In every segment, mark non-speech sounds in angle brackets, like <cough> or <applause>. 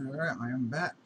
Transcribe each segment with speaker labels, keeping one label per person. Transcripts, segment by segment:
Speaker 1: Alright, I am back.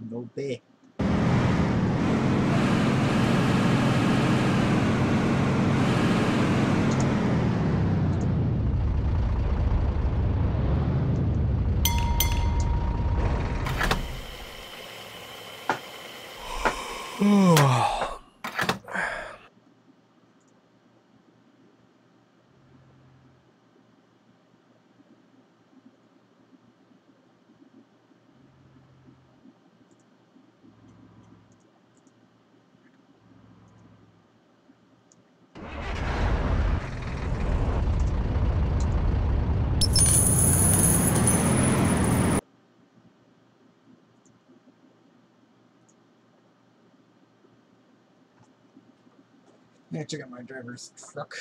Speaker 1: No B. Yeah, check out my driver's truck.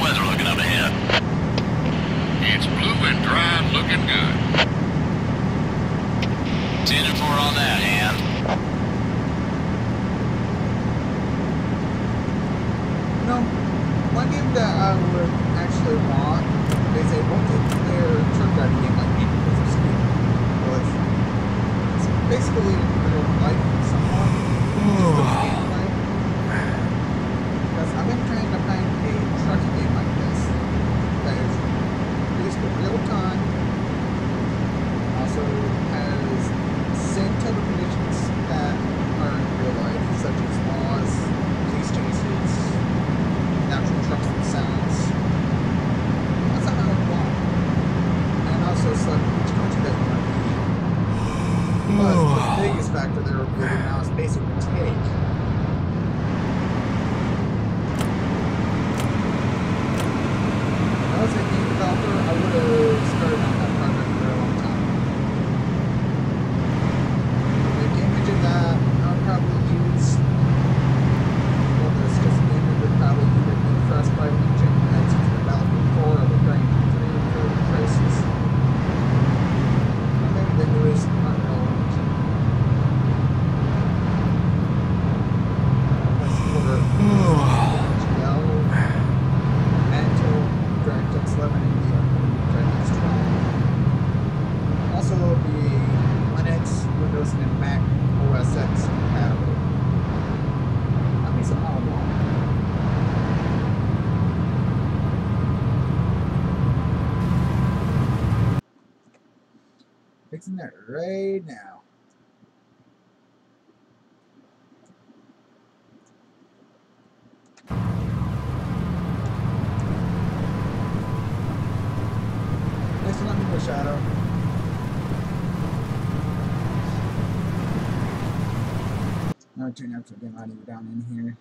Speaker 2: weather looking up ahead? It's blue and dry and looking good.
Speaker 3: 10 and 4 on that, hand.
Speaker 1: No, one game that I would actually want is a multiplayer truck driving game like because for Speed was it's basically like someone. Turn out to of you down in here.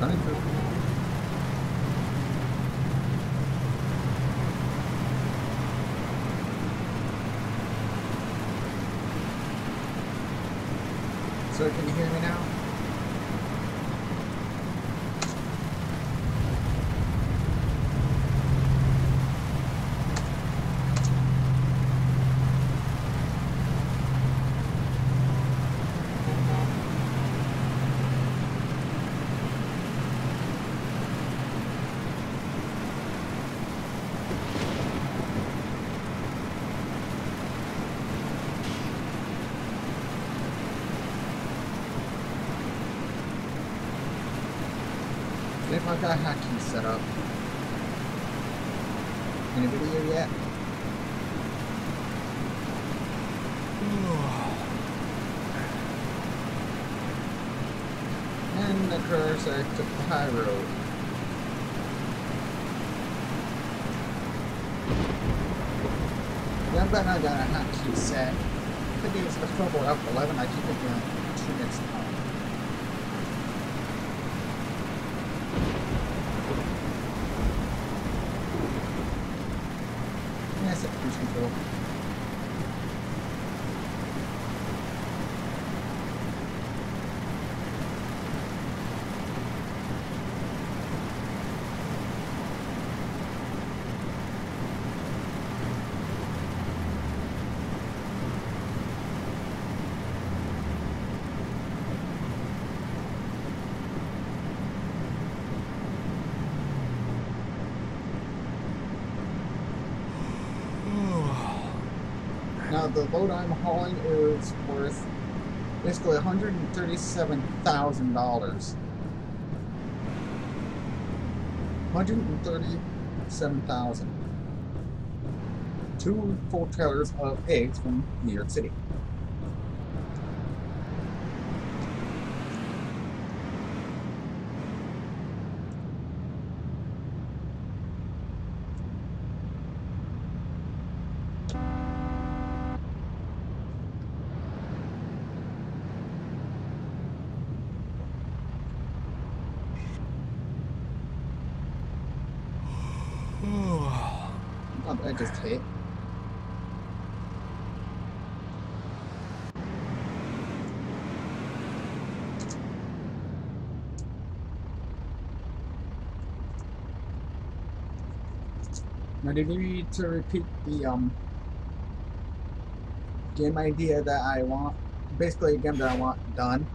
Speaker 1: Running through. So can you hear me now? See if I've got hotkeys set up. Any video yet? And the cursor to the high road. Yeah, glad I got a hotkey set. I think it's a Turbo F11. I keep it doing two minutes now. Yeah, set cruise control. Now the load I'm hauling is worth basically hundred and thirty-seven thousand dollars. Hundred and thirty-seven thousand. Two full trailers of eggs from New York City. Oh, I just hit. Now, do you need to repeat the um game idea that I want? Basically, a game that I want done.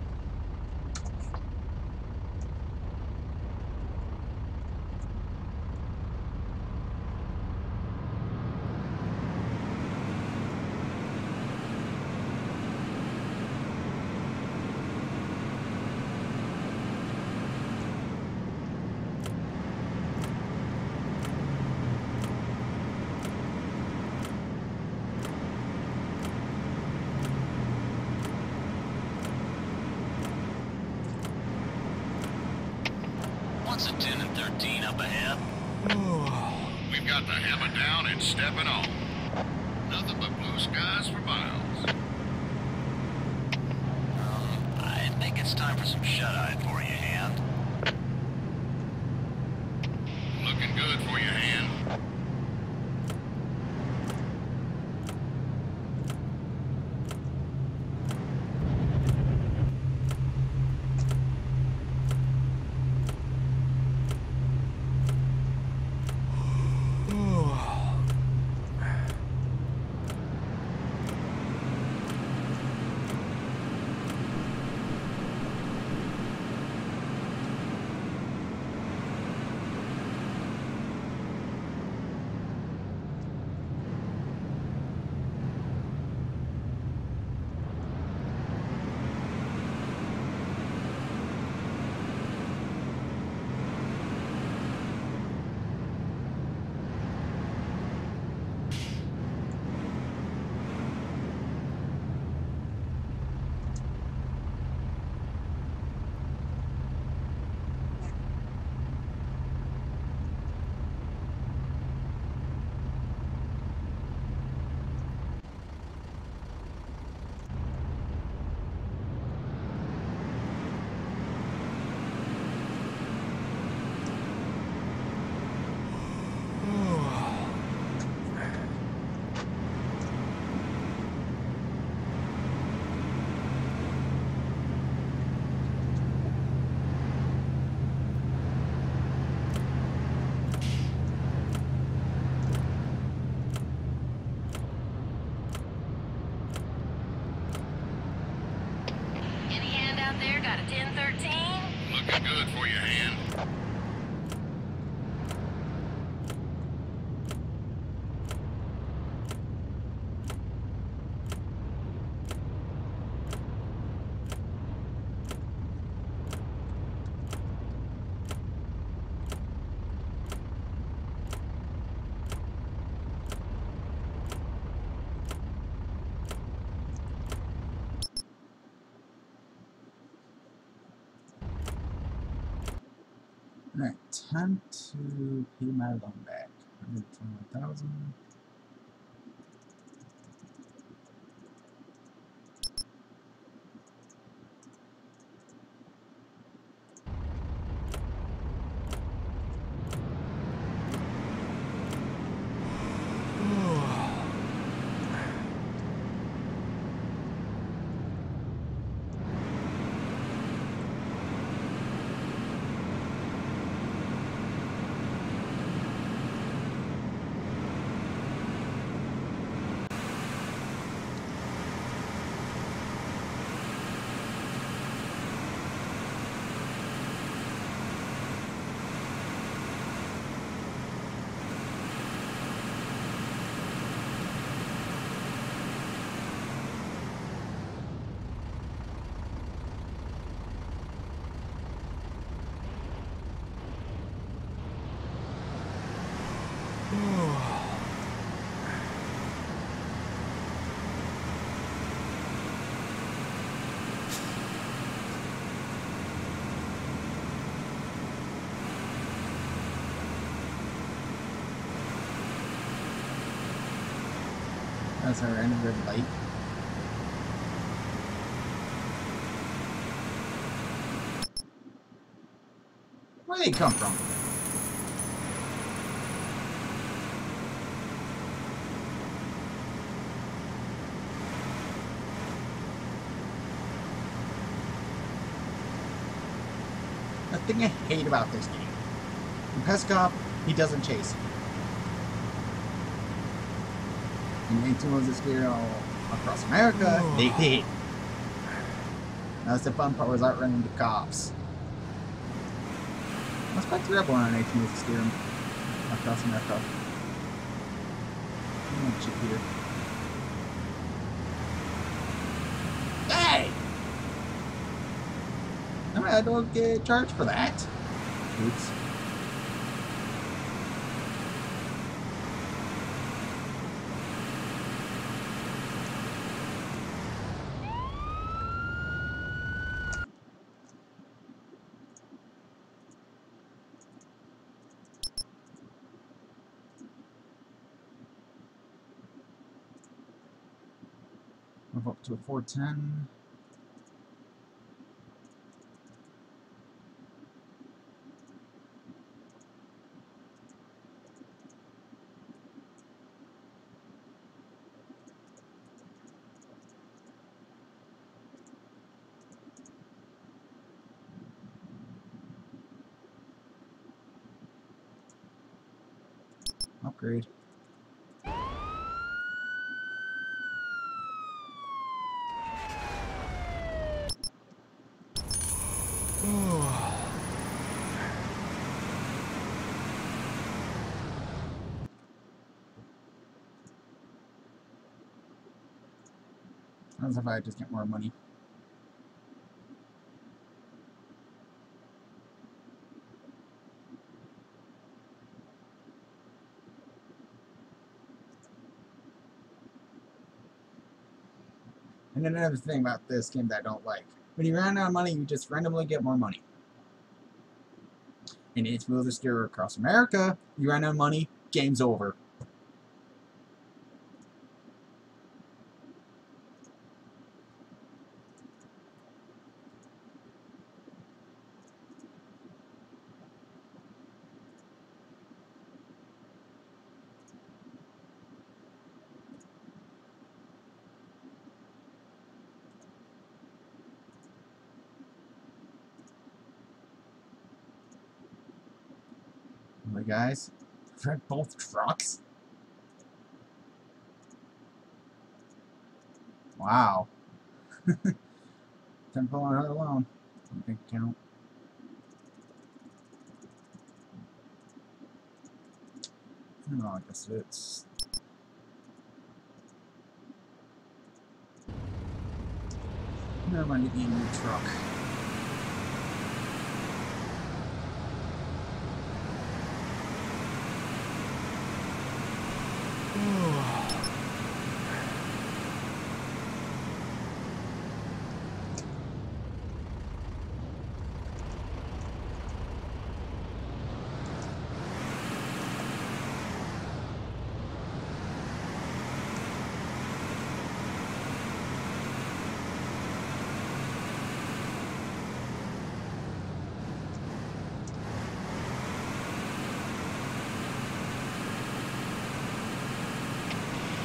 Speaker 3: What's a 10 and 13 up ahead?
Speaker 2: We've got the hammer down and stepping on. Nothing but blue skies for miles.
Speaker 3: Um, I think it's time for some shut-eye for you,
Speaker 1: time to pay my loan back. 121000 because they're red light. Where they come from? The thing I hate about this game. In Peskov, he doesn't chase. In 18 was this game across America, they did. That's the fun part was outrunning the cops. Let's back to Rebel on 18 was this game across America. I'm gonna chip here. Hey! I I don't get charged for that. Oops. Move up to a 410. As if I just get more money. And another thing about this game that I don't like. When you run out of money, you just randomly get more money. And it's Move the Steer across America, you run out of money, game's over. Really, guys? For both trucks? Wow. <laughs> Pull on her alone. Big count. No, I guess it's. Never mind, a new truck.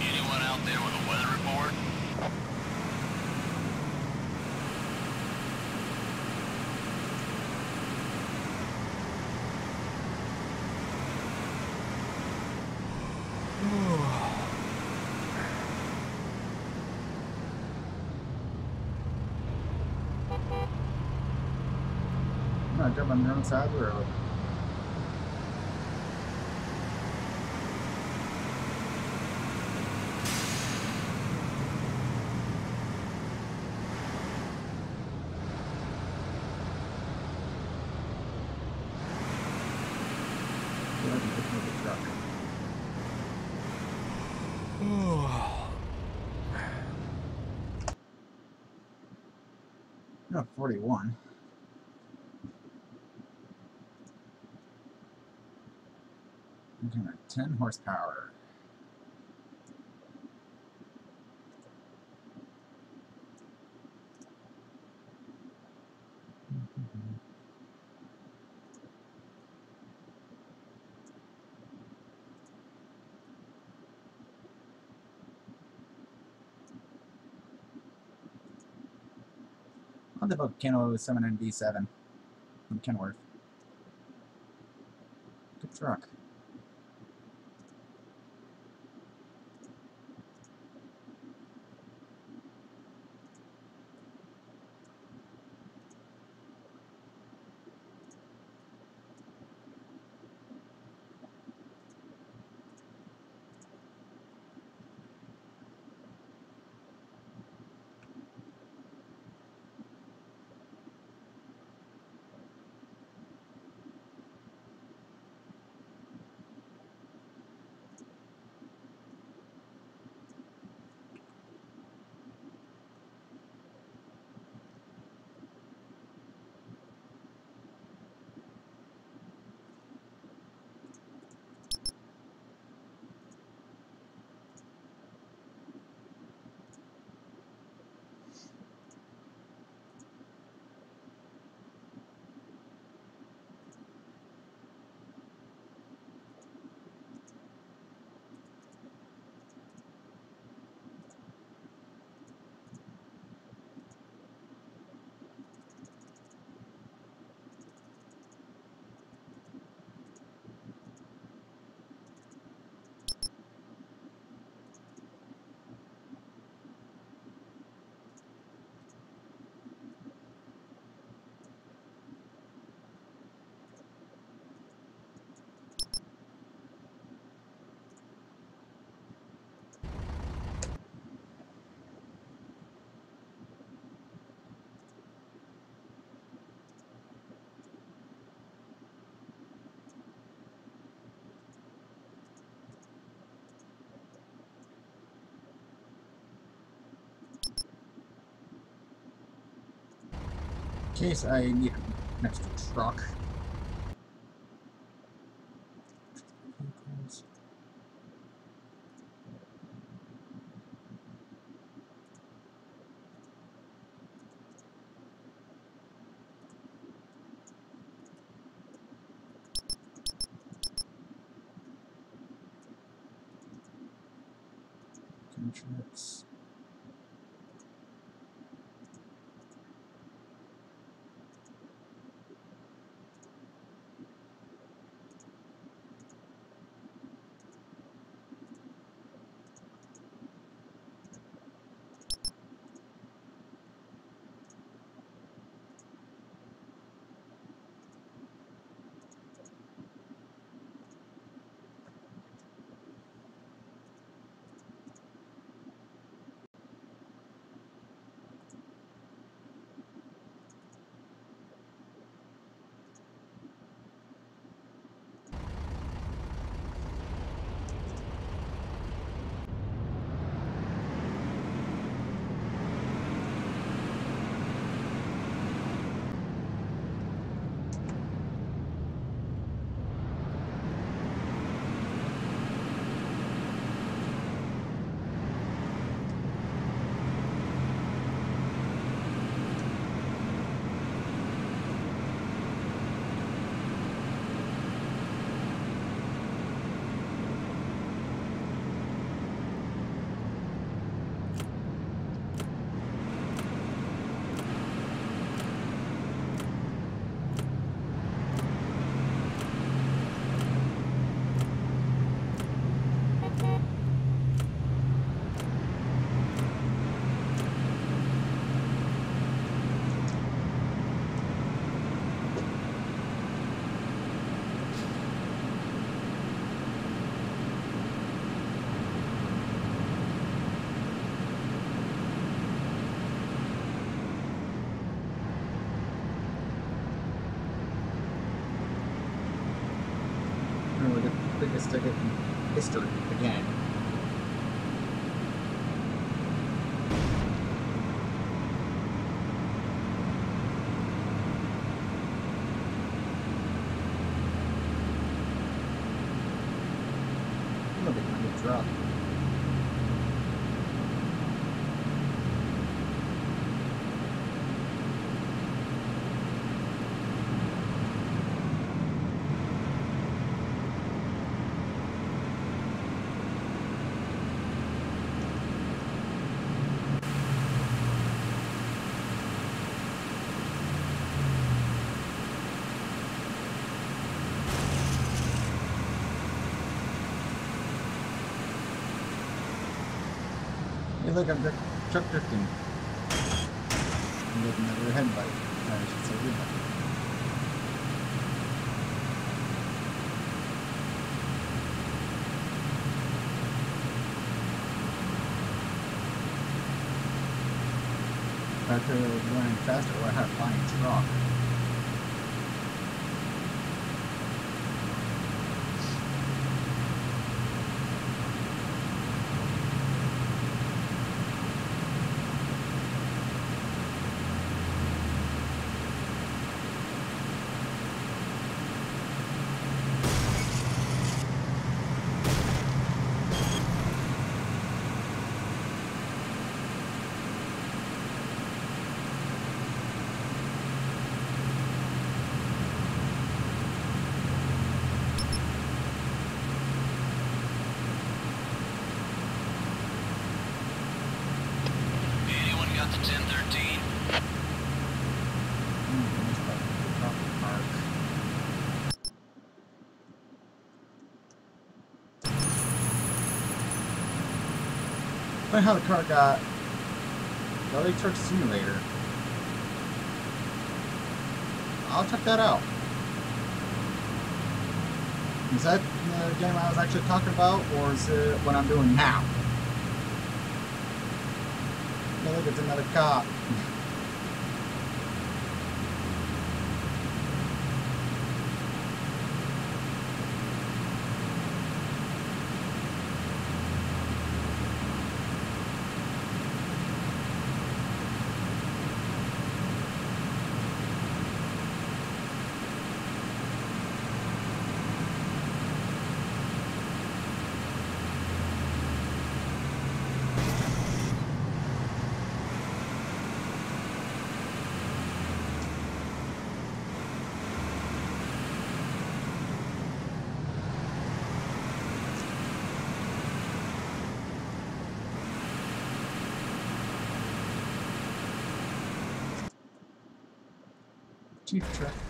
Speaker 3: Anyone out there with a weather report?
Speaker 1: I'm not jumping on the wrong side of the road. Go ahead and pick me the truck. No, 41. Looking at 10 horsepower. On the Keno 7 and B7 from Kenworth. Good truck. Case I need an extra truck. I'm dri- truck drifting. I'm looking at rear headlight. Or I running faster, had a flying truck.
Speaker 3: Anyone got the 1013?
Speaker 1: Hmm, that's probably a good truck park. Funny how the car got Rally Truck Simulator. I'll check that out. Is that the game I was actually talking about, or is it what I'm doing now? No, look, it's another cop. <laughs> Chief truck.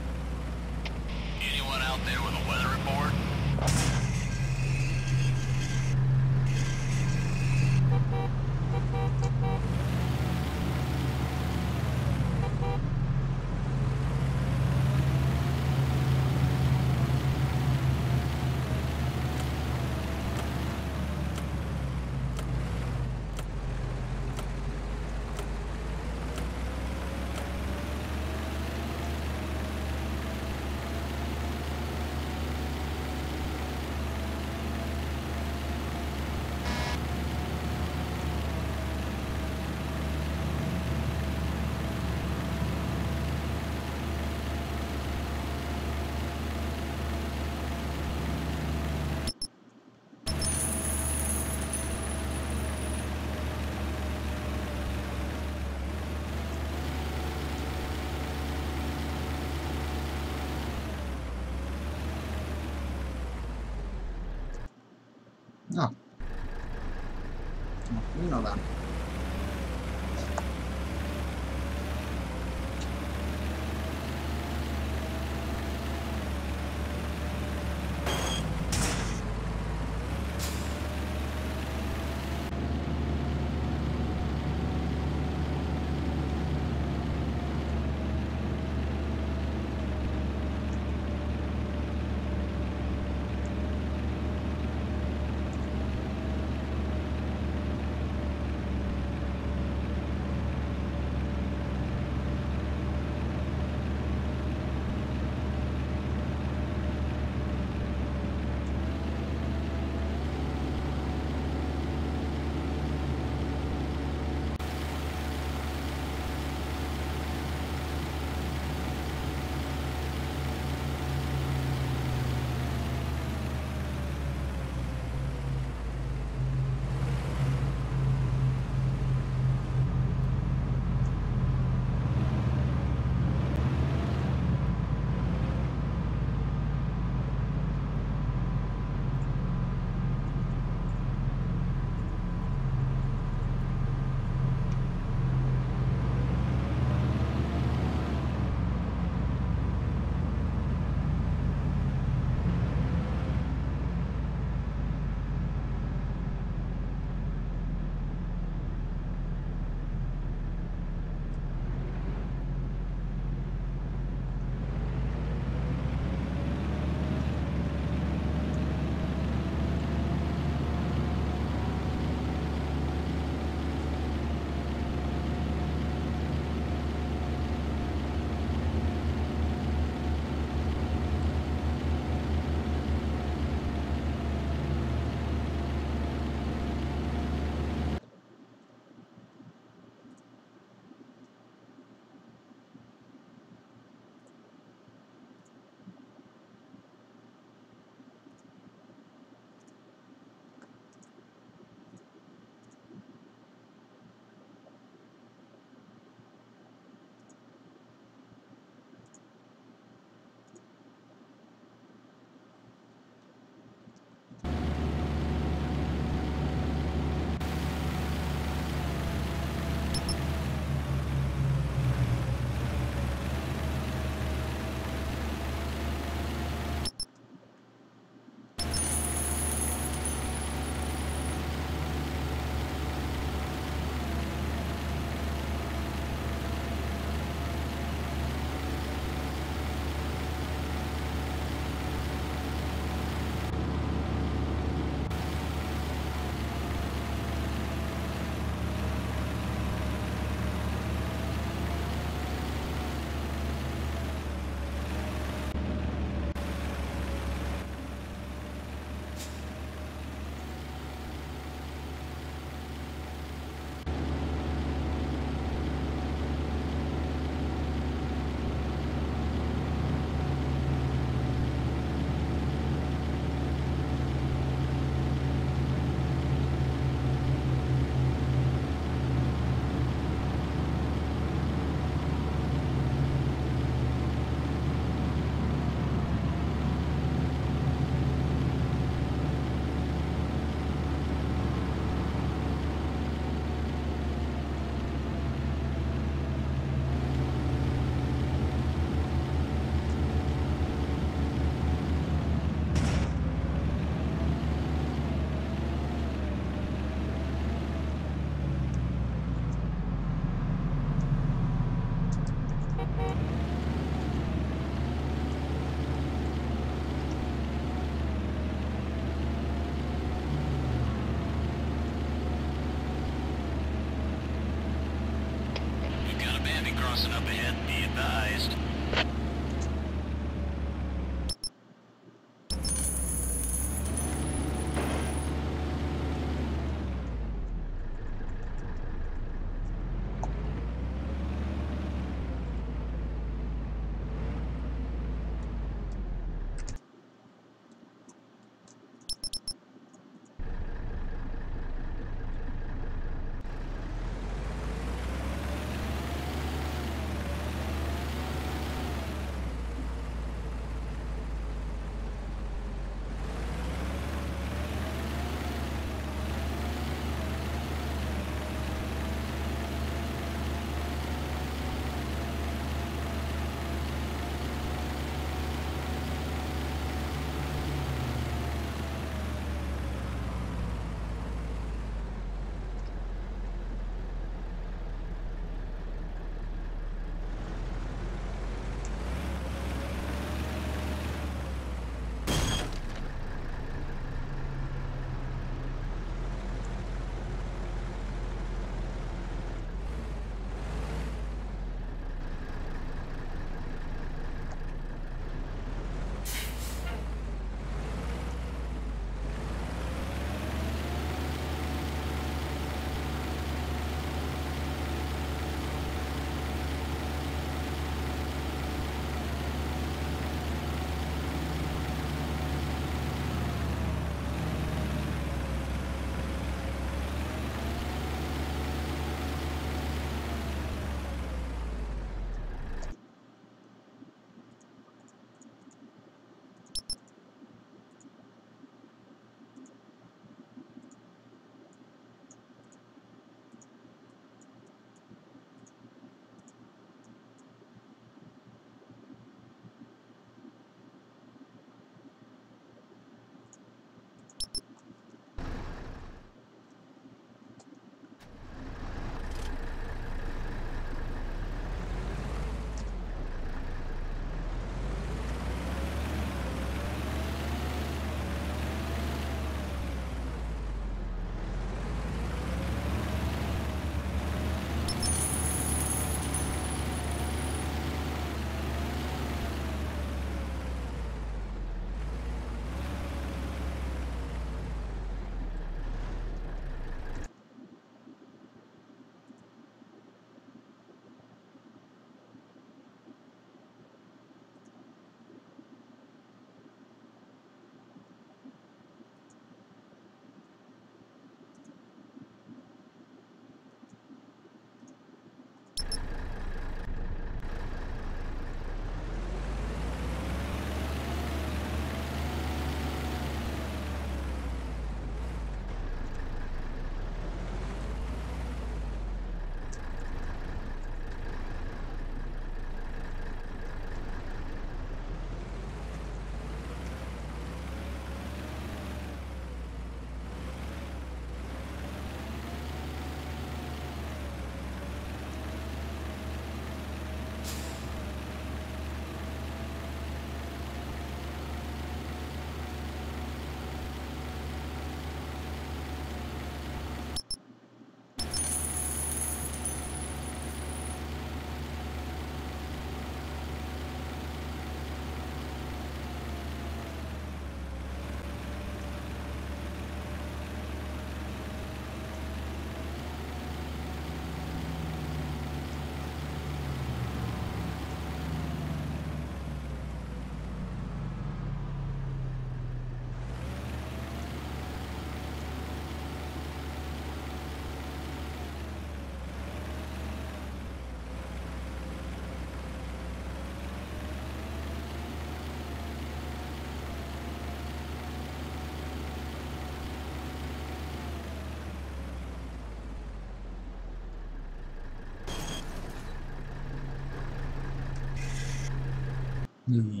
Speaker 1: Hmm.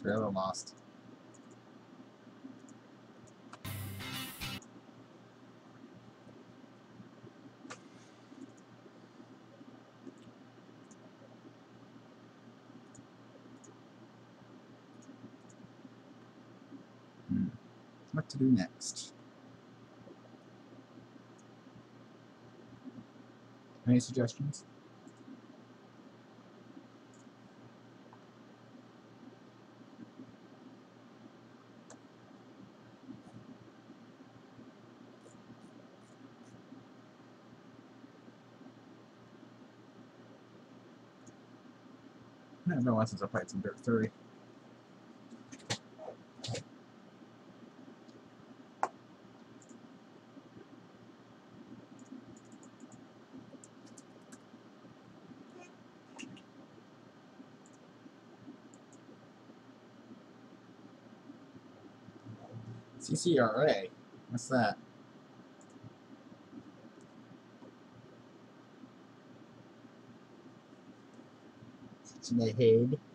Speaker 1: Forever lost. Hmm. What to do next? Any suggestions? I have no lessons I played some Dirt 3. CCRA? What's that? In the head.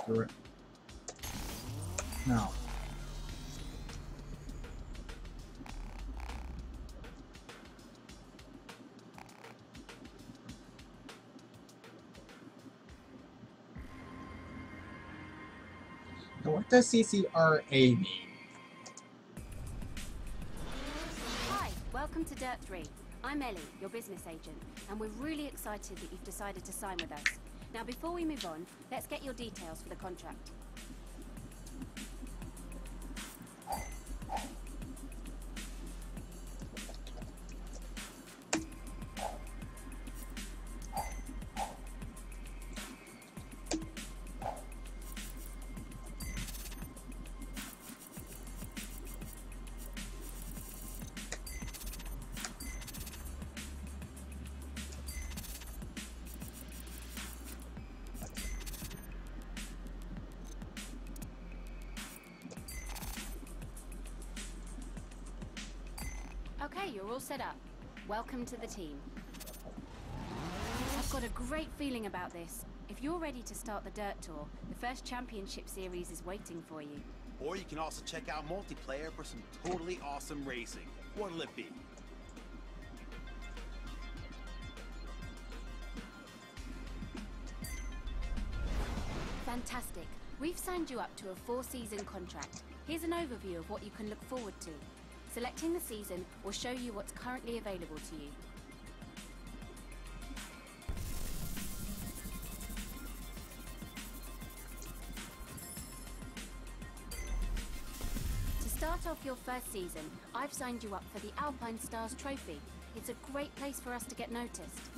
Speaker 1: Screw it. No. Now, what does CCRA mean?
Speaker 4: Hi, welcome to Dirt 3. I'm Ellie, your business agent, and we're really excited that you've decided to sign with us. Now, before we move on, let's get your details for the contract. All set up. Welcome to the team. I've got a great feeling about this. If you're ready to start the Dirt Tour, the first championship series is waiting for you.
Speaker 5: Or you can also check out multiplayer for some totally awesome racing. What'll it be?
Speaker 4: Fantastic. We've signed you up to a four-season contract. Here's an overview of what you can look forward to. Selecting the season will show you what's currently available to you. To start off your first season, I've signed you up for the Alpine Stars Trophy. It's a great place for us to get noticed.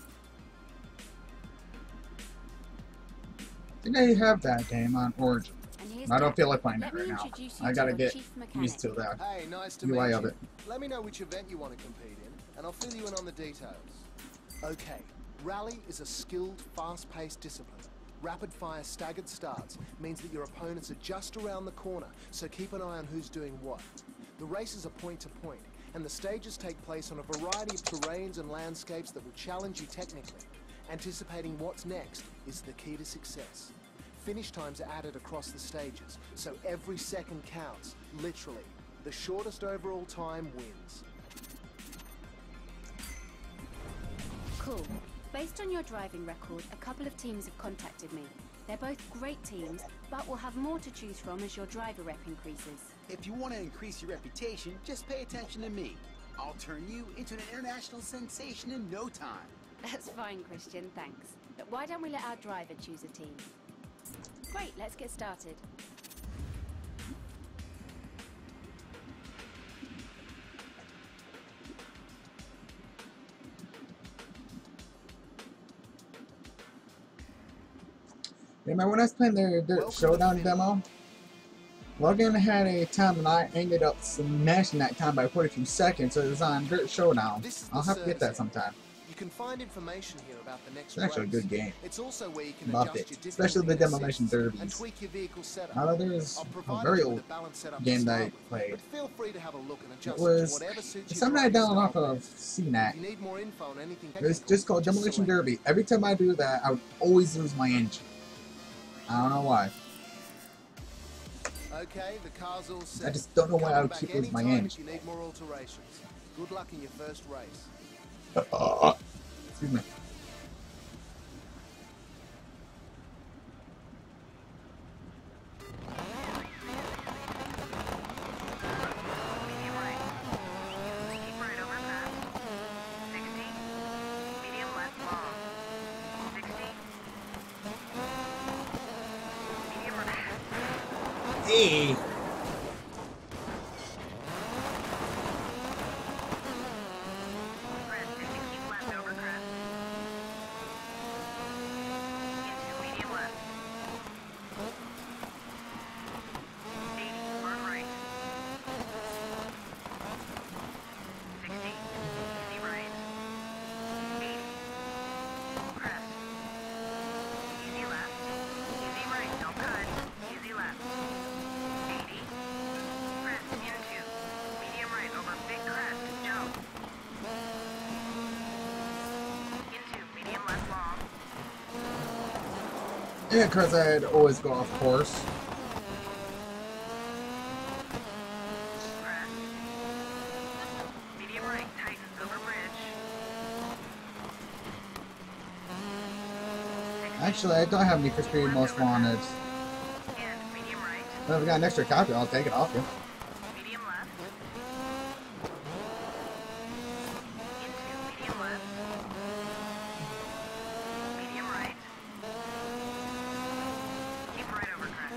Speaker 1: Didn't they have that game on Origin?
Speaker 4: And here's
Speaker 1: I don't feel like playing
Speaker 4: Let
Speaker 1: it right now. I gotta get used to that.
Speaker 6: Hey, nice to
Speaker 1: UI
Speaker 6: meet
Speaker 1: of it.
Speaker 6: Let me know which event you want to compete in, and I'll fill you in on the details. Okay, Rally is a skilled, fast-paced discipline. Rapid-fire staggered starts means that your opponents are just around the corner, so keep an eye on who's doing what. The races are point-to-point, and the stages take place on a variety of terrains and landscapes that will challenge you technically. Anticipating what's next is the key to success. Finish times are added across the stages, so every second counts, literally. The shortest overall time wins.
Speaker 4: Cool. Based on your driving record, a couple of teams have contacted me. They're both great teams, but we'll have more to choose from as your driver rep increases.
Speaker 5: If you want to increase your reputation, just pay attention to me. I'll turn you into an international sensation in no time.
Speaker 4: That's fine, Christian, thanks. But why don't we let our driver choose a team? Great, let's get started.
Speaker 1: Remember when I was playing the, Showdown demo? Logan had a time and I ended up smashing that time by 42 seconds, so it was on Dirt Showdown. I'll have to get that sometime.
Speaker 6: You can find information here about the next
Speaker 1: It's actually a good game.
Speaker 6: It's also where you can
Speaker 1: Loved
Speaker 6: adjust
Speaker 1: it,
Speaker 6: your
Speaker 1: especially the Demolition Derbies.
Speaker 6: And tweak your vehicle setup.
Speaker 1: Now there's a very old
Speaker 6: a balanced setup to
Speaker 1: game that I played.
Speaker 6: But feel free to have a look and adjust
Speaker 1: It was
Speaker 6: to whatever suits
Speaker 1: it's
Speaker 6: your
Speaker 1: something I downloaded off of
Speaker 6: If you
Speaker 1: CNET.
Speaker 6: need more info on anything
Speaker 1: It was
Speaker 6: technical,
Speaker 1: just called Demolition Derby. Every time I do that, I would always lose my engine. I don't know why.
Speaker 6: Okay, the car's all set.
Speaker 1: I just don't know why I would keep losing my engine.
Speaker 6: You need more alterations. Good luck in your first race.
Speaker 1: Excuse me.
Speaker 7: Medium
Speaker 1: Yeah, because I'd always go off course.
Speaker 7: Crest. Medium right. Tightens over bridge. 60.
Speaker 1: Actually, I don't have any for Speed Most Wanted. But if I got an extra copy, I'll take it off you.
Speaker 7: Medium left. Into medium left. Medium right. Keep right over crest.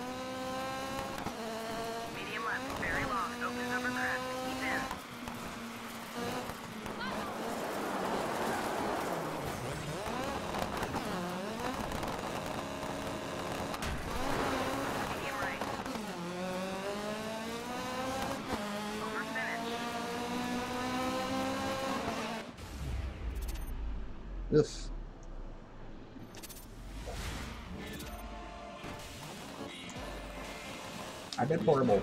Speaker 7: Medium left. Very long. Opens over crest. Keep in. Medium right. Over finish.
Speaker 1: Oof. I did horrible.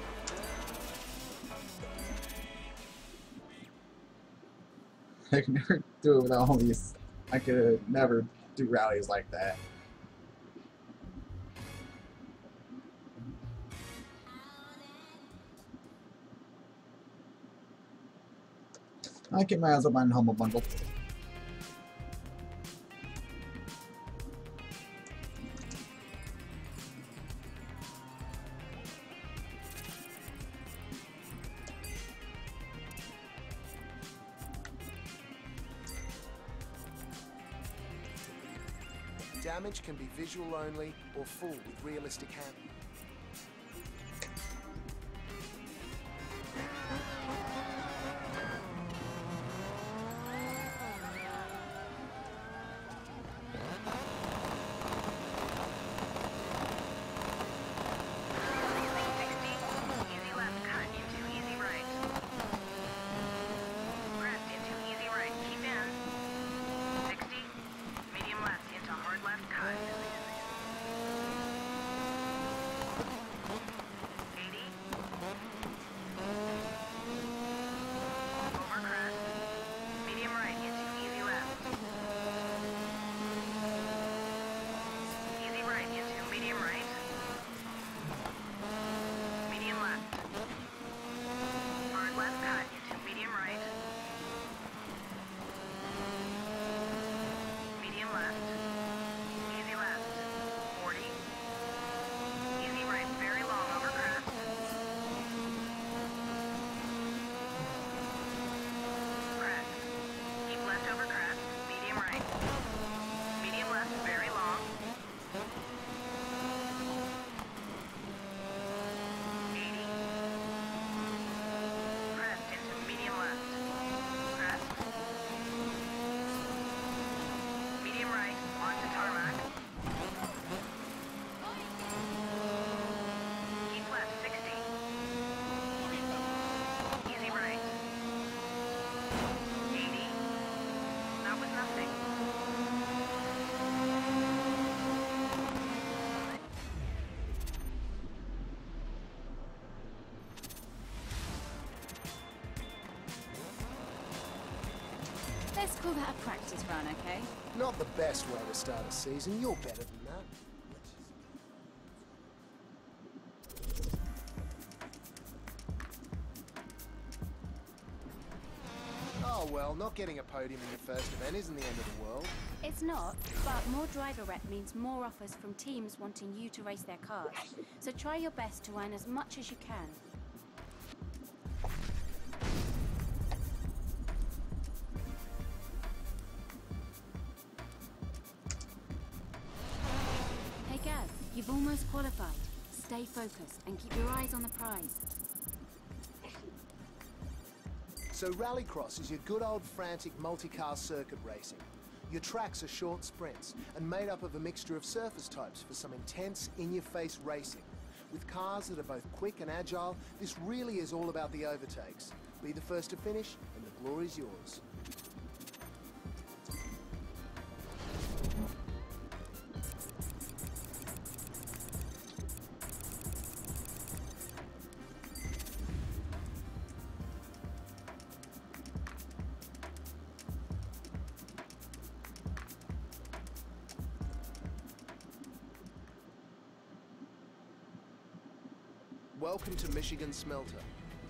Speaker 1: I could never do it without these. I could never do rallies like that. I get my ass up on Humble Bundle.
Speaker 6: Damage can be visual only or full with realistic hand.
Speaker 4: Call that a practice run, okay?
Speaker 6: Not the best way to start a season. You're better than that. Oh well, not getting a podium in your first event isn't the end of the world.
Speaker 4: It's not, but more driver rep means more offers from teams wanting you to race their cars. So try your best to earn as much as you can. Focused and keep your eyes on the prize.
Speaker 6: So Rallycross is your good old frantic multi-car circuit racing. Your tracks are short sprints and made up of a mixture of surface types for some intense, in-your-face racing. With cars that are both quick and agile, this really is all about the overtakes. Be the first to finish, and the glory's yours. Welcome to Michigan Smelter.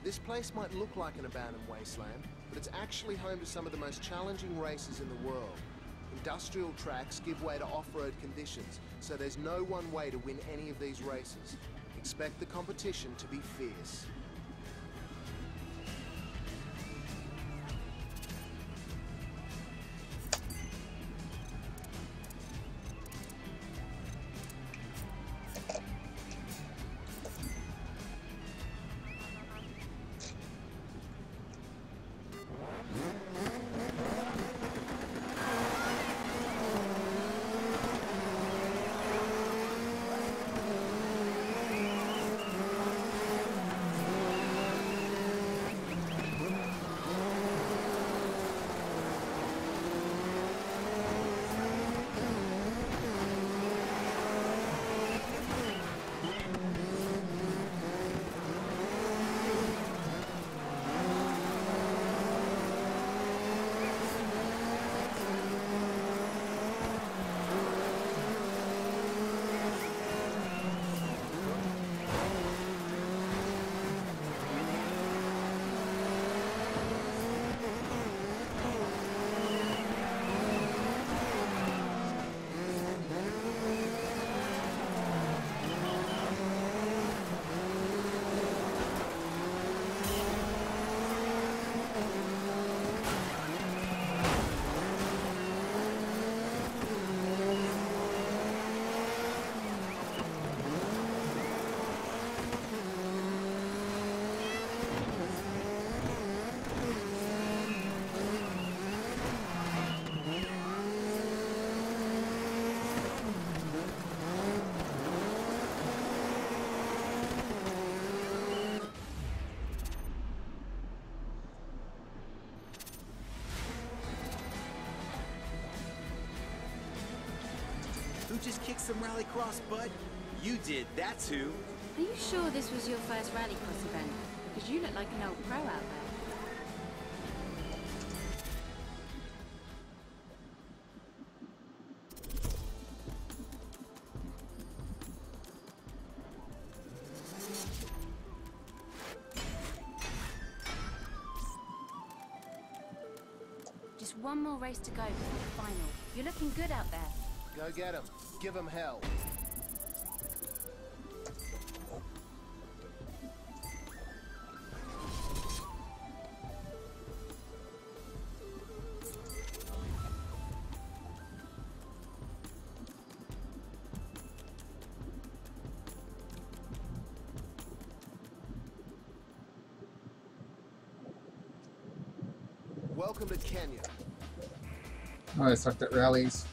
Speaker 6: This place might look like an abandoned wasteland, but it's actually home to some of the most challenging races in the world. Industrial tracks give way to off-road conditions, so there's no one way to win any of these races. Expect the competition to be fierce.
Speaker 5: Just kicked some rallycross butt? You did, that's who.
Speaker 4: Are you sure this was your first rallycross event? Because you look like an old pro out there. Just one more race to go before the final. You're looking good out there.
Speaker 6: Go get 'em. Give 'em hell. Welcome to Kenya.
Speaker 8: Oh, they sucked at rallies.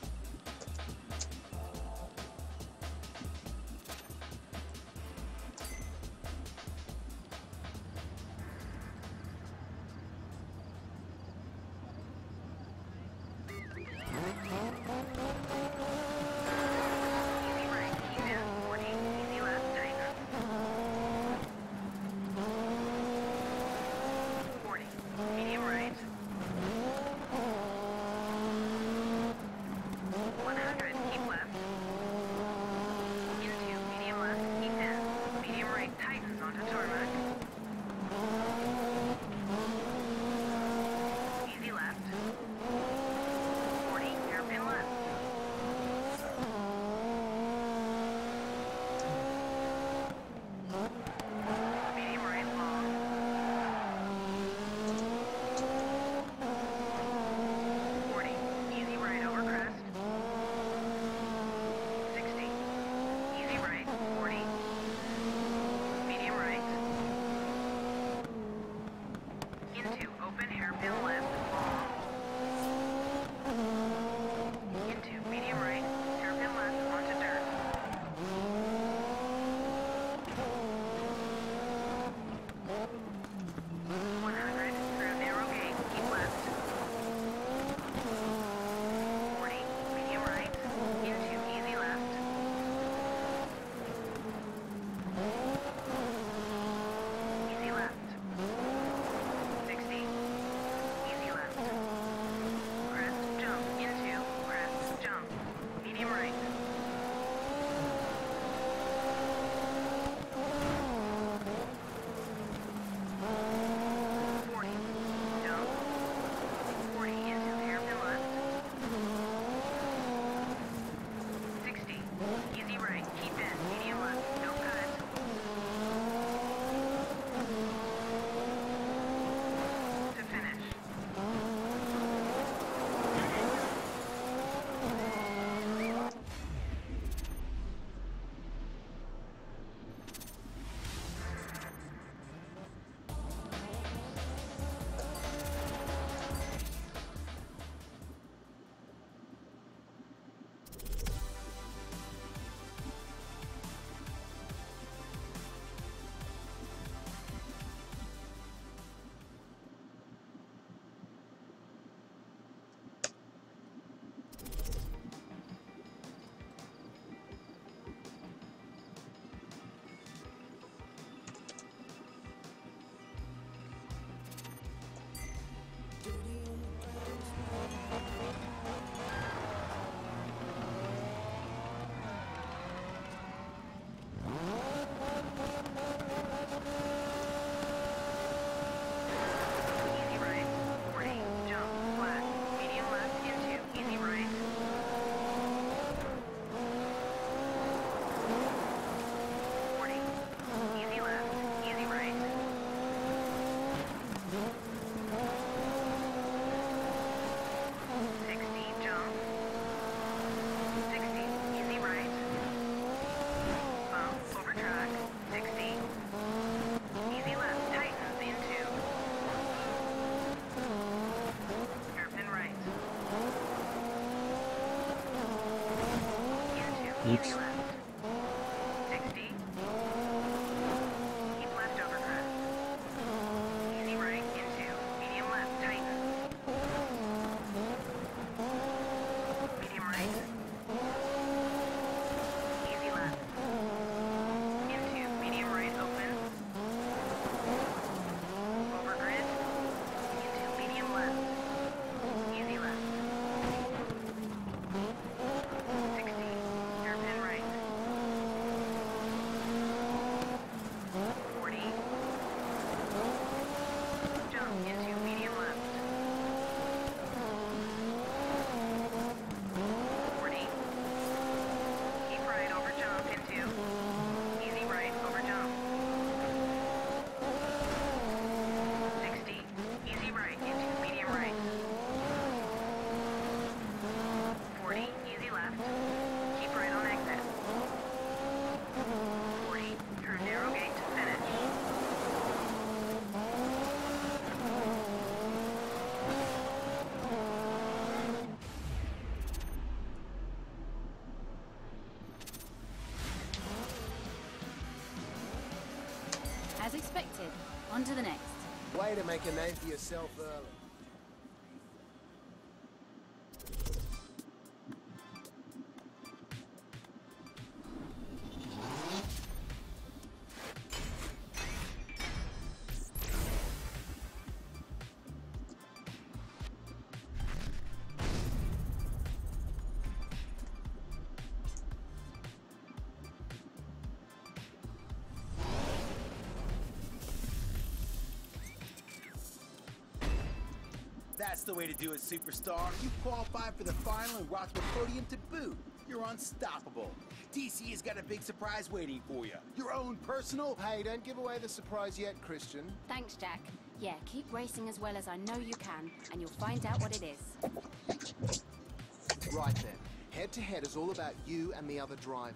Speaker 6: Way to make a name for yourself
Speaker 5: That's the way to do it, superstar. You qualify for the final and rock the podium to boot. You're unstoppable. DC has got a big surprise waiting for you. Your own personal.
Speaker 6: Hey, don't give away the surprise yet, Christian.
Speaker 4: Thanks, Jack. Yeah, keep racing as well as I know you can, and you'll find out what it is.
Speaker 6: Right then. Head to head is all about you and the other driver.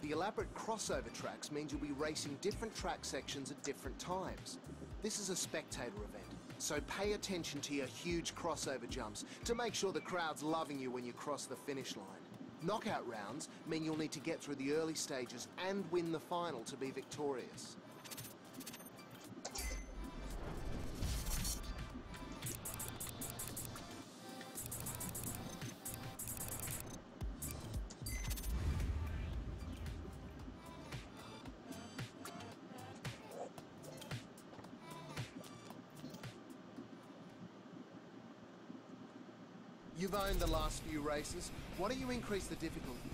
Speaker 6: The elaborate crossover tracks means you'll be racing different track sections at different times. This is a spectator event, so pay attention to your huge crossover jumps to make sure the crowd's loving you when you cross the finish line. Knockout rounds mean you'll need to get through the early stages and win the final to be victorious. You've owned the last few races. Why don't you increase the difficulty?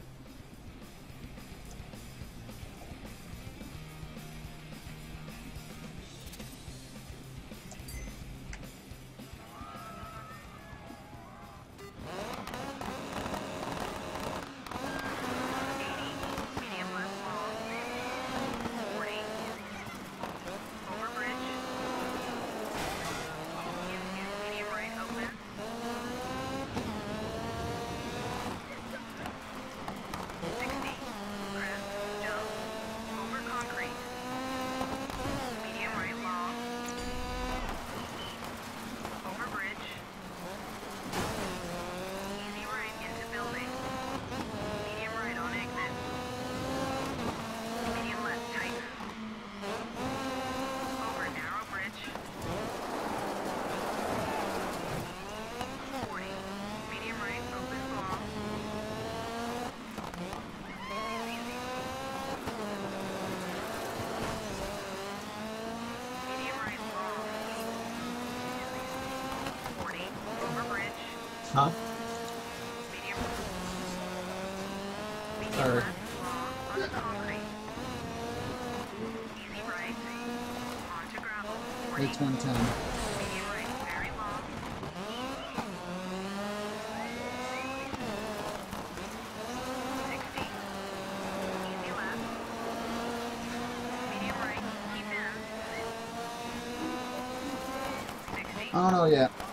Speaker 7: Oh,
Speaker 8: I don't know yet.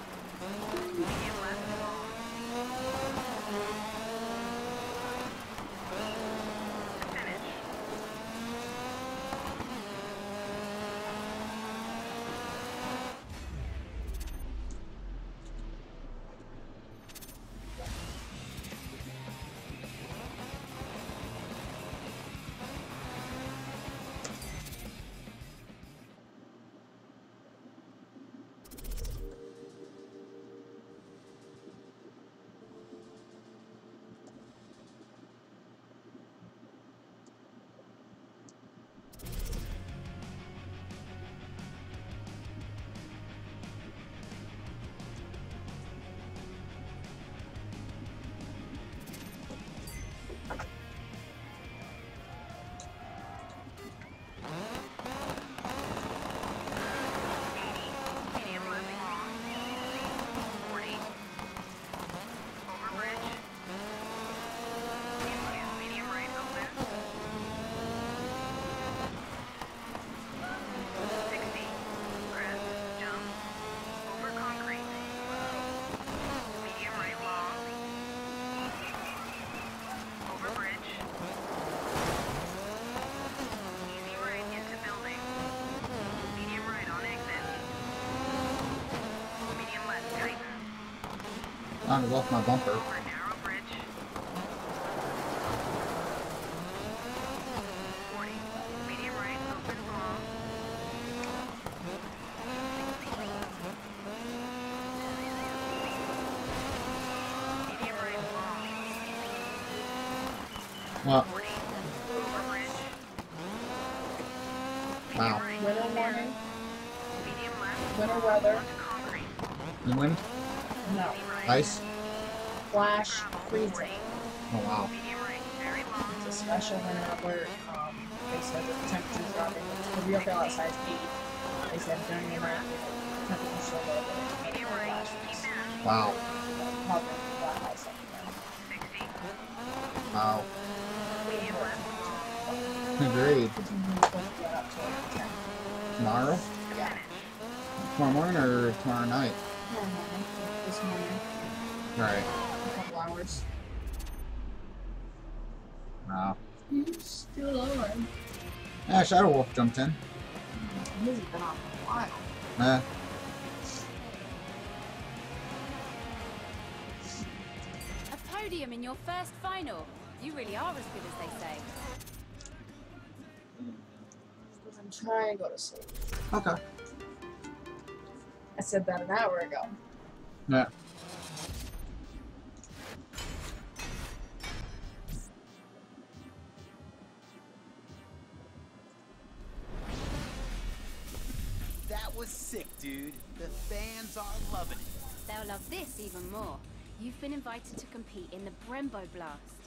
Speaker 8: I just off my bumper.
Speaker 7: Over narrow bridge. 40. Medium right open long. 60. Medium right long.
Speaker 8: Well,
Speaker 7: 40. Over bridge.
Speaker 8: Wow.
Speaker 7: Medium right.
Speaker 9: Winter morning,
Speaker 7: Medium left.
Speaker 9: winter weather,
Speaker 7: Onto concrete.
Speaker 8: you win?
Speaker 9: no.
Speaker 7: Easy right.
Speaker 8: Ice?
Speaker 9: Flash,
Speaker 7: Gravel.
Speaker 9: freezing.
Speaker 7: 40.
Speaker 8: Oh wow.
Speaker 7: Medium right. Very long.
Speaker 9: It's a special winter alert. Um, they said that the temperature's dropping. The real feel outside is 80. They said during the night, the temperature's still low, but it's
Speaker 7: Medium
Speaker 9: gonna
Speaker 7: right.
Speaker 9: flash
Speaker 7: Keep
Speaker 9: freeze.
Speaker 7: in.
Speaker 8: Wow.
Speaker 9: Hovering that high secondary.
Speaker 7: 60.
Speaker 8: Wow.
Speaker 7: Medium.
Speaker 8: Agreed.
Speaker 9: Continue to get up to like 10.
Speaker 8: Tomorrow?
Speaker 9: Yeah.
Speaker 8: Tomorrow morning or tomorrow night?
Speaker 9: Tomorrow morning. This morning.
Speaker 8: Right.
Speaker 9: A couple hours.
Speaker 8: Wow.
Speaker 9: He's still on.
Speaker 8: Yeah, Shadow Wolf jumped in.
Speaker 9: He's been on for a while.
Speaker 8: Uh,
Speaker 4: A podium in your first final. You really are as good as they say.
Speaker 9: I'm trying to go to sleep.
Speaker 8: okay.
Speaker 9: I said that an hour ago.
Speaker 8: Yeah.
Speaker 5: Was sick, dude. The fans are loving it.
Speaker 4: They'll love this even more. You've been invited to compete in the Brembo Blast.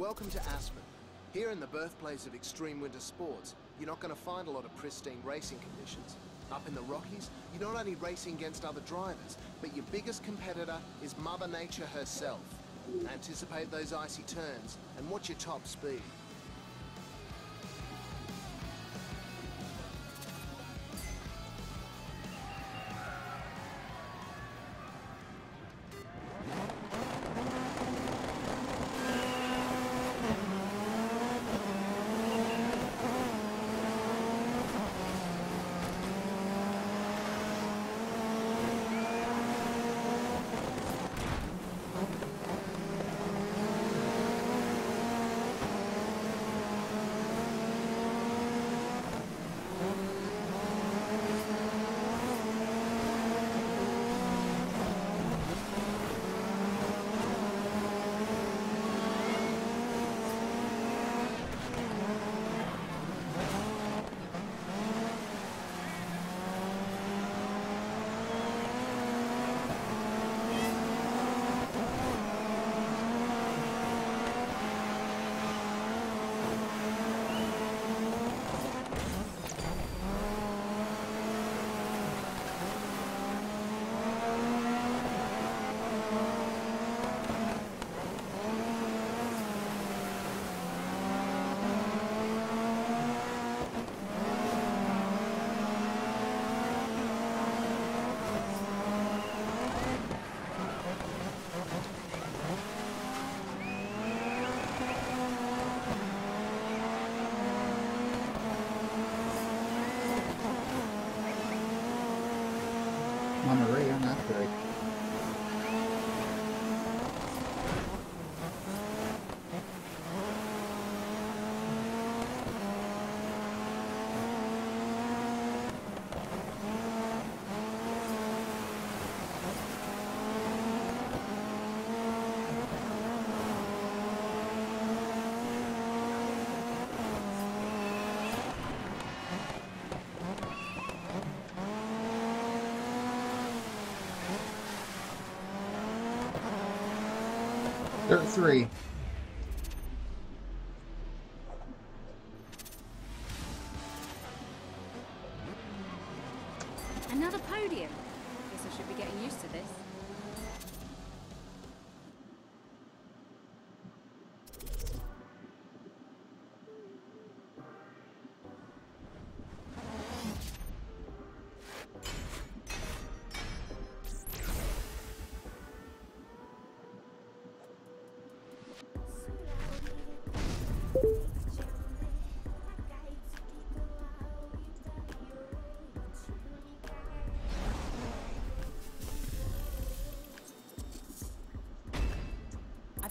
Speaker 6: Welcome to Aspen. Here in the birthplace of extreme winter sports, you're not going to find a lot of pristine racing conditions. Up in the Rockies, you're not only racing against other drivers, but your biggest competitor is Mother Nature herself. Anticipate those icy turns and watch your top speed.
Speaker 8: Dirt three.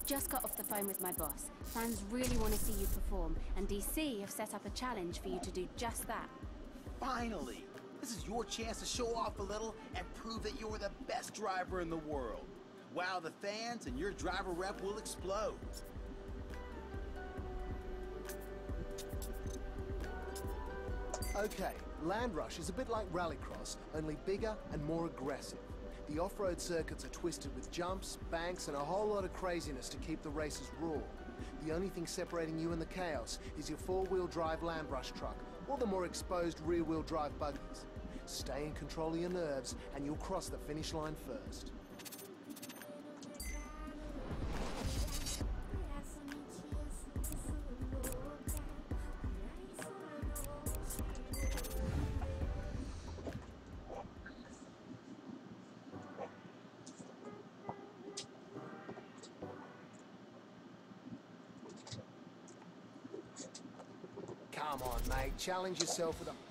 Speaker 4: Just got off the phone with my boss. Fans really want to see you perform, and DC have set up a challenge for you to do just that.
Speaker 5: Finally! This is your chance to show off a little and prove that you're the best driver in the world. Wow the fans and your driver rep will explode.
Speaker 6: Okay, Land Rush is a bit like Rallycross, only bigger and more aggressive. The off-road circuits are twisted with jumps, banks, and a whole lot of craziness to keep the races raw. The only thing separating you and the chaos is your four-wheel drive Land Rush truck, or the more exposed rear-wheel drive buggies. Stay in control of your nerves, and you'll cross the finish line first. Challenge yourself with a...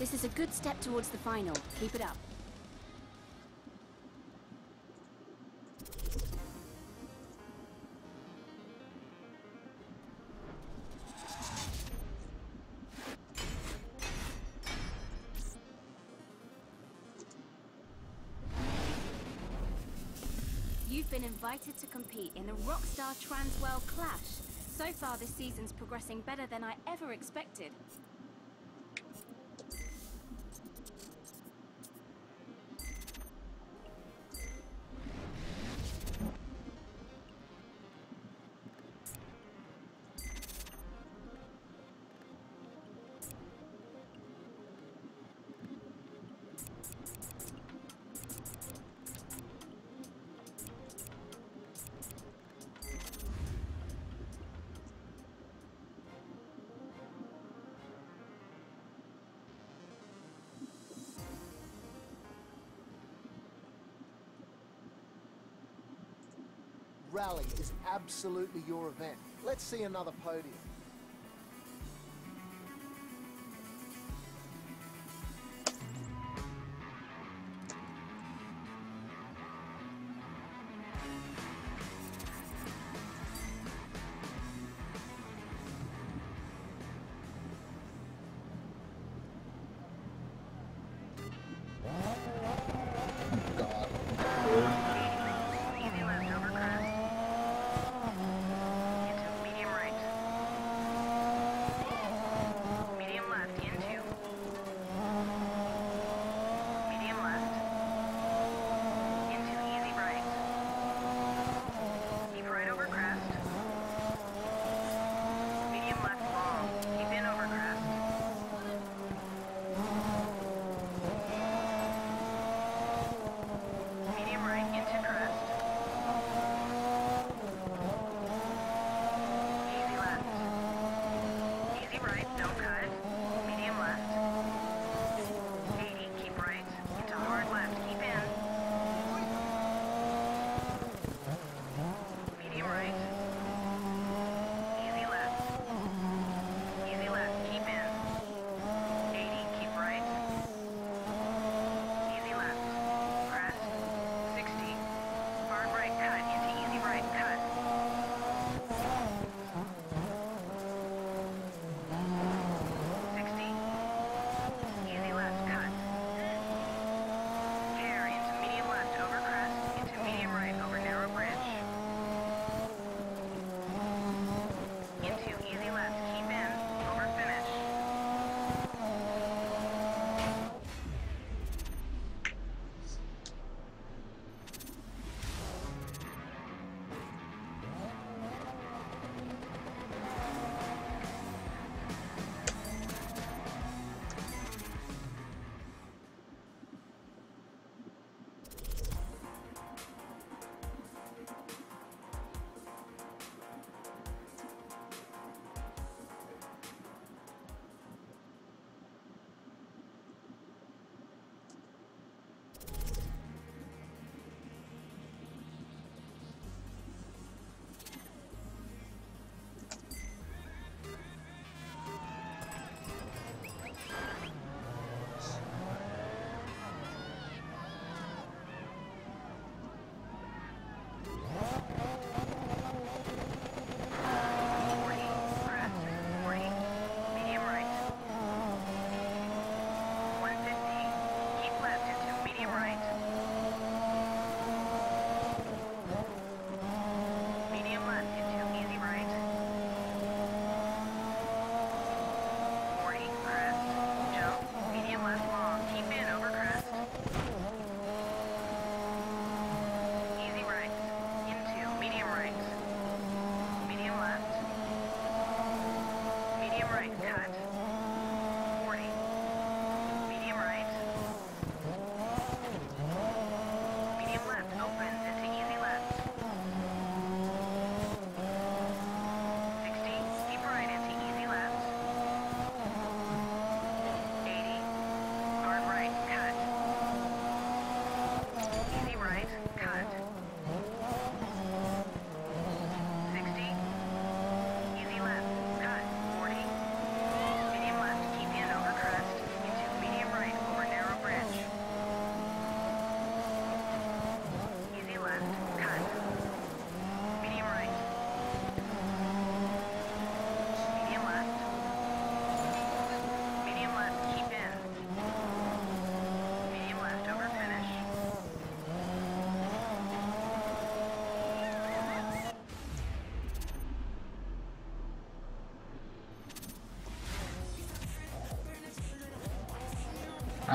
Speaker 4: This is a good step towards the final. Keep it up. You've been invited to compete in the Rockstar Transworld Clash. So far this season's progressing better than I ever expected.
Speaker 6: Absolutely your event. Let's see another podium.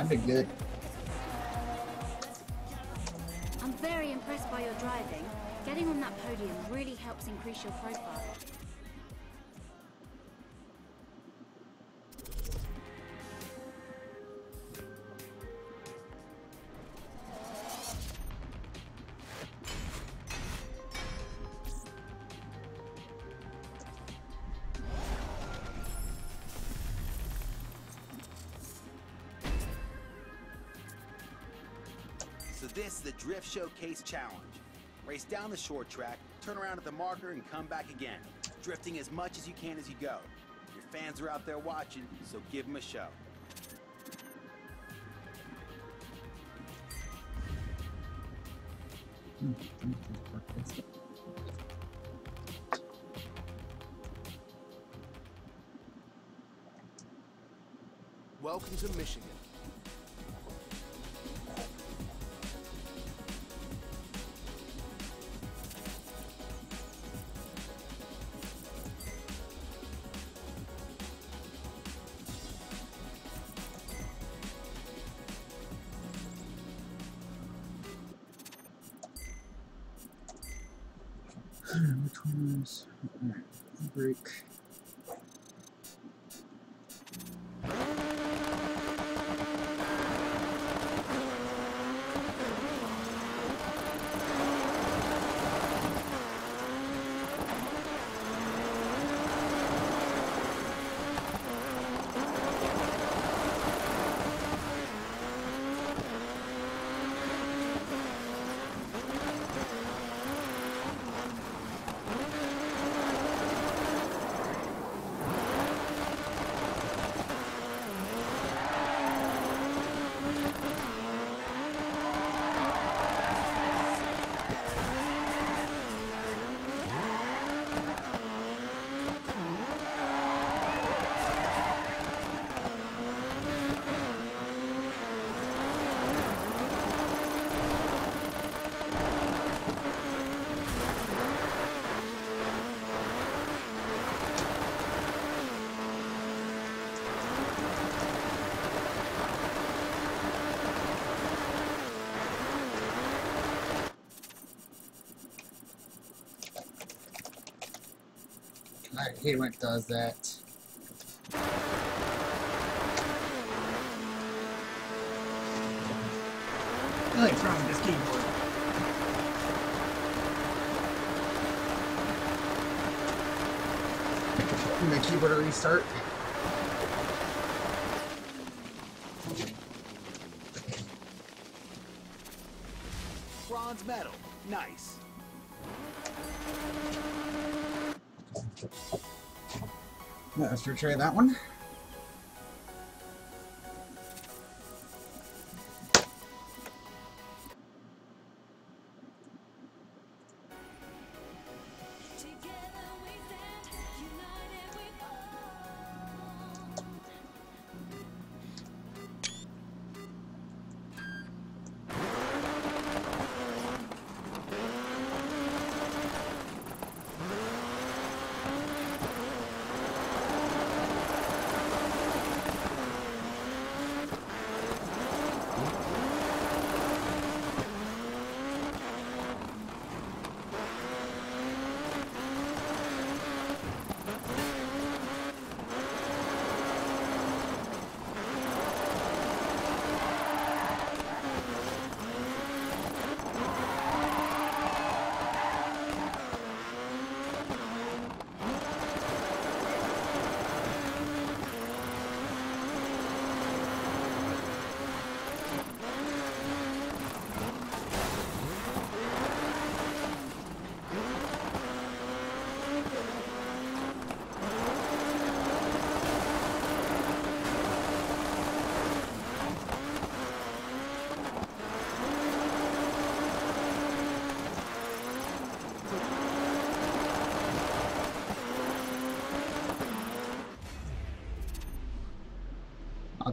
Speaker 8: good.
Speaker 4: I'm very impressed by your driving. Getting on that podium really helps increase your profile.
Speaker 5: So this is the Drift Showcase Challenge. Race down the short track, turn around at the marker, and come back again, drifting as much as you can as you go. Your fans are out there watching, so give them a show.
Speaker 6: Welcome to Michigan.
Speaker 1: Hate when it does that.
Speaker 10: I like throwing this keyboard.
Speaker 1: My keyboard to restart. Let's retry that one.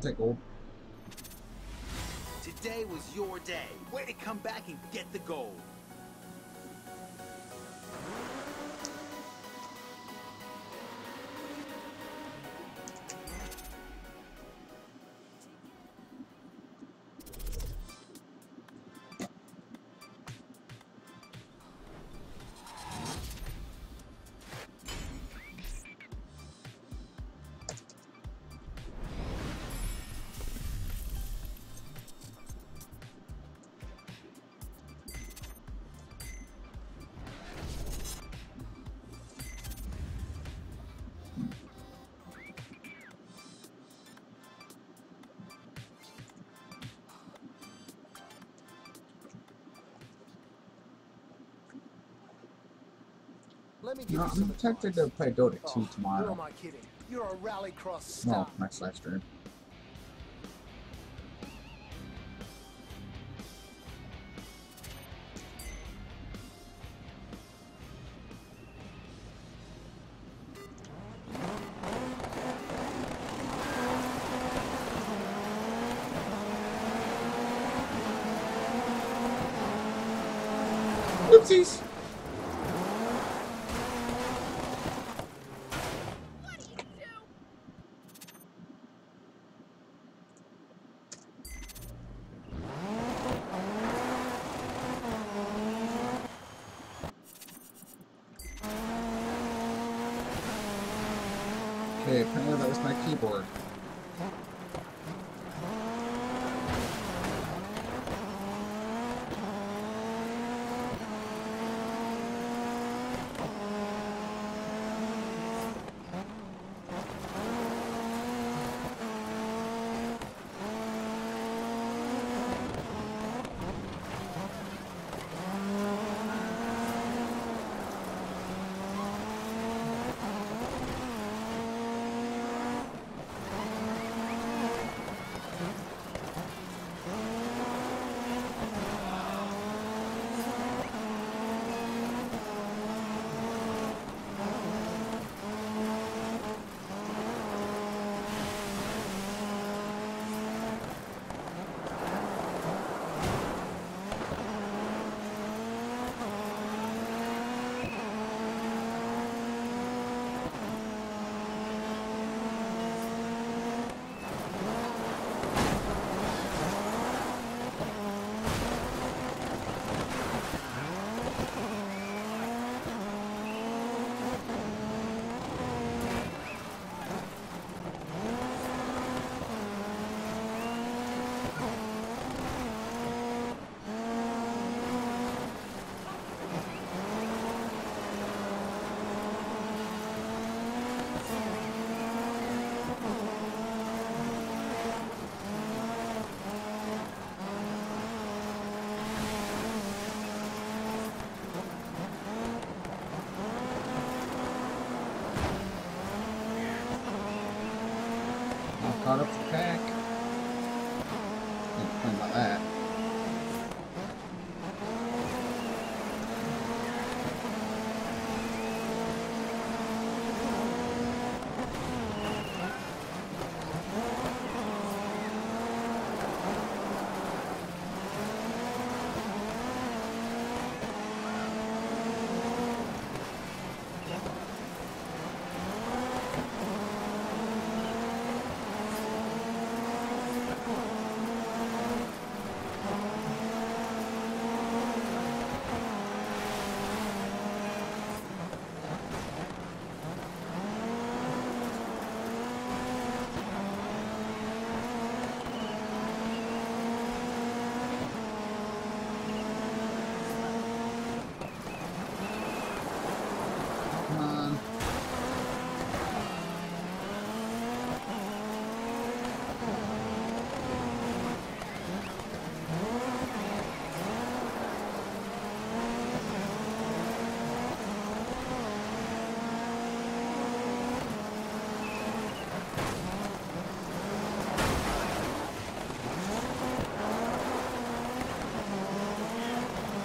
Speaker 1: Take gold.
Speaker 5: Today was your day. Way to come back and get the gold.
Speaker 1: No, I'm
Speaker 6: advice.
Speaker 1: to play Dota 2
Speaker 6: Oh, Who
Speaker 1: tomorrow.
Speaker 6: am I kidding? You're a rallycross
Speaker 1: No,
Speaker 6: star.
Speaker 1: next live stream. My keyboard.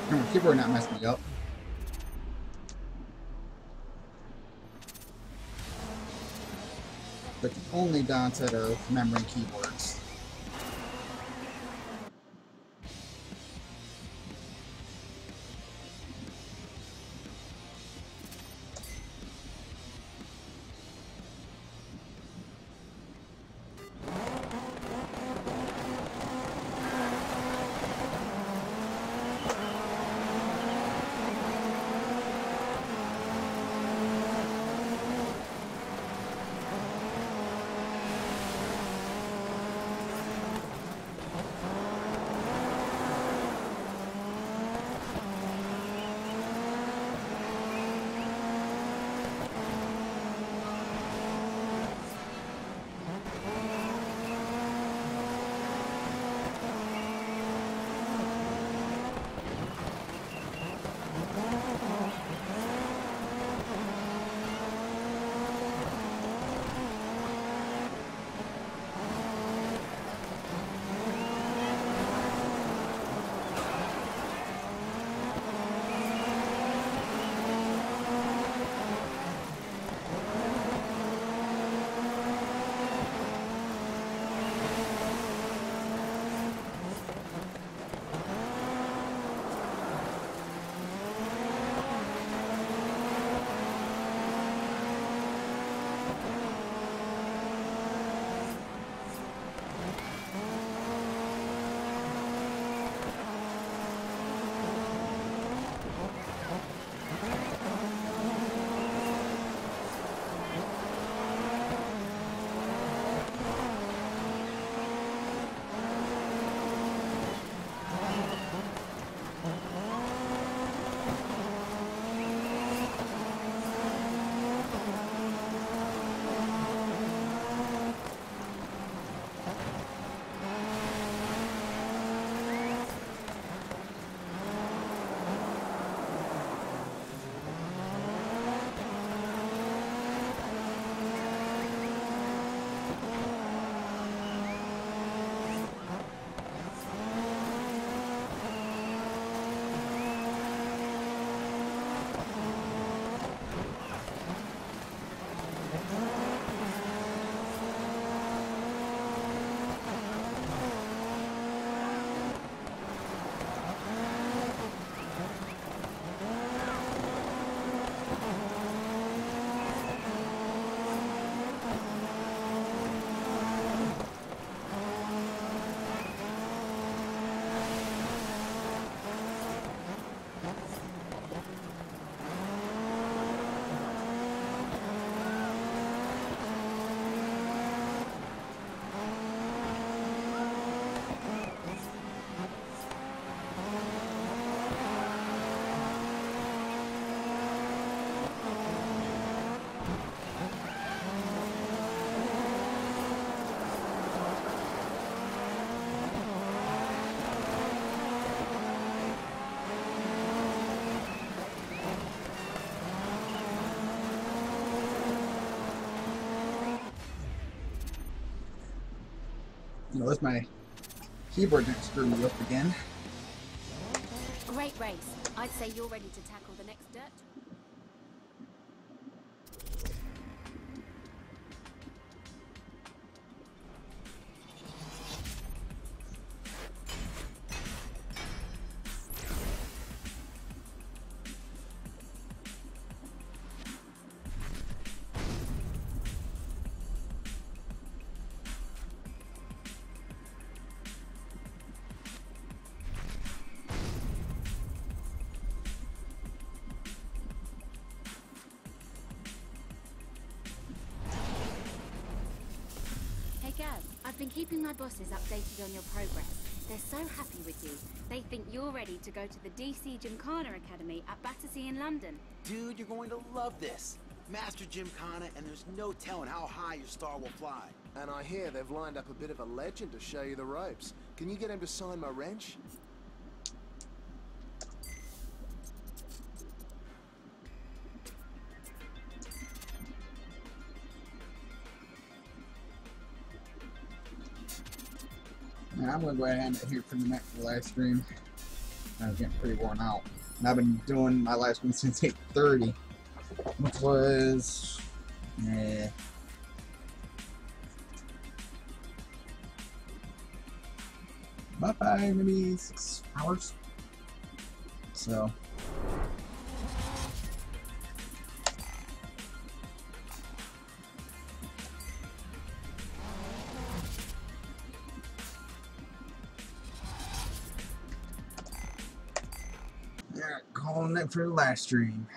Speaker 1: Come on, keyboard not mess me up. But only downside of remembering keywords. You know, my keyboard didn't screw me up again.
Speaker 4: Great race. I'd say you're ready to tackle been keeping my bosses updated on your progress. They're so happy with you. They think you're ready to go to the DC Gymkhana Academy at Battersea in London.
Speaker 5: Dude, you're going to love this. Master Gymkhana, and there's no telling how high your star will fly.
Speaker 6: And I hear they've lined up a bit of a legend to show you the ropes. Can you get him to sign my wrench?
Speaker 1: Gonna go ahead and end it here for the next live stream. I was getting pretty worn out. And I've been doing my live stream since 8.30, which was... Eh, five, maybe six hours. So, for the live stream.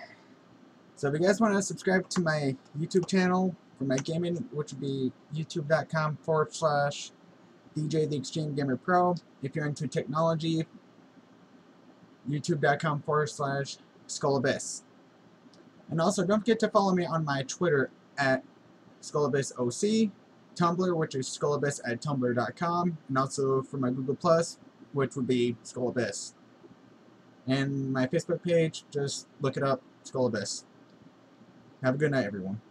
Speaker 1: So if you guys want to subscribe to my YouTube channel for my gaming, which would be youtube.com forward slash DJ the Extreme Gamer Pro. If you're into technology, youtube.com forward slash Skull Abyss. And also, don't forget to follow me on my Twitter at SkullAbyssOC, Tumblr, which is skullabyss at tumblr.com, and also for my Google Plus, which would be Skull Abyss. And my Facebook page, just look it up, Skull Abyss. Have a good night, everyone.